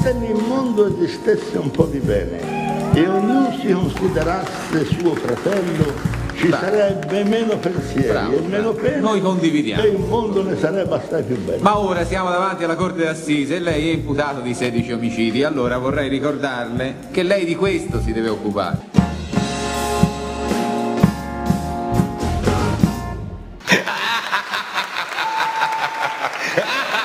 Se nel mondo esistesse un po' di bene e ognuno si considerasse suo fratello, ci bravo. sarebbe meno pensieri bravo, e meno pena. Noi condividiamo. E il mondo ne sarebbe assai più bello. Ma ora siamo davanti alla Corte d'Assise e lei è imputato di 16 omicidi, allora vorrei ricordarle che lei di questo si deve occupare.